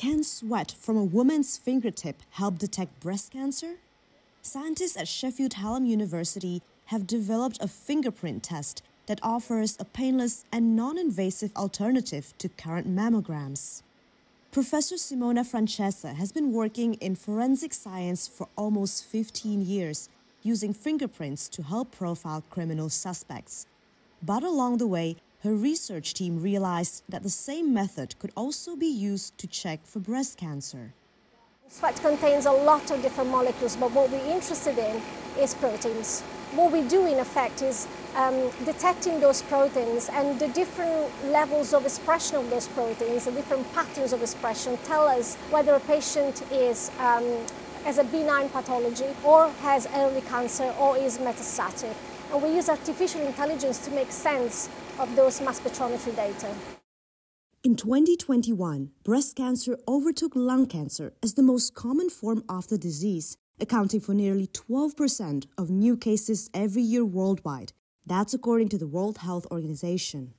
Can sweat from a woman's fingertip help detect breast cancer? Scientists at Sheffield Hallam University have developed a fingerprint test that offers a painless and non invasive alternative to current mammograms. Professor Simona Francese has been working in forensic science for almost 15 years, using fingerprints to help profile criminal suspects. But along the way, her research team realized that the same method could also be used to check for breast cancer. Sweat contains a lot of different molecules, but what we're interested in is proteins. What we do, in effect, is um, detecting those proteins and the different levels of expression of those proteins, the different patterns of expression tell us whether a patient is um, has a benign pathology or has early cancer or is metastatic. And we use artificial intelligence to make sense of those mass spectrometry data. In 2021, breast cancer overtook lung cancer as the most common form of the disease, accounting for nearly 12% of new cases every year worldwide. That's according to the World Health Organization.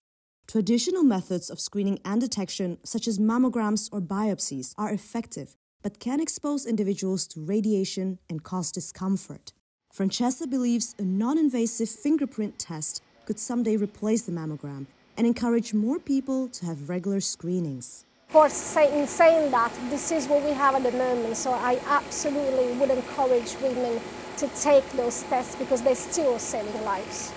Traditional methods of screening and detection, such as mammograms or biopsies, are effective but can expose individuals to radiation and cause discomfort. Francese believes a non invasive fingerprint test could someday replace the mammogram and encourage more people to have regular screenings. Of course, say, in saying that, this is what we have at the moment, so I absolutely would encourage women to take those tests because they're still saving lives.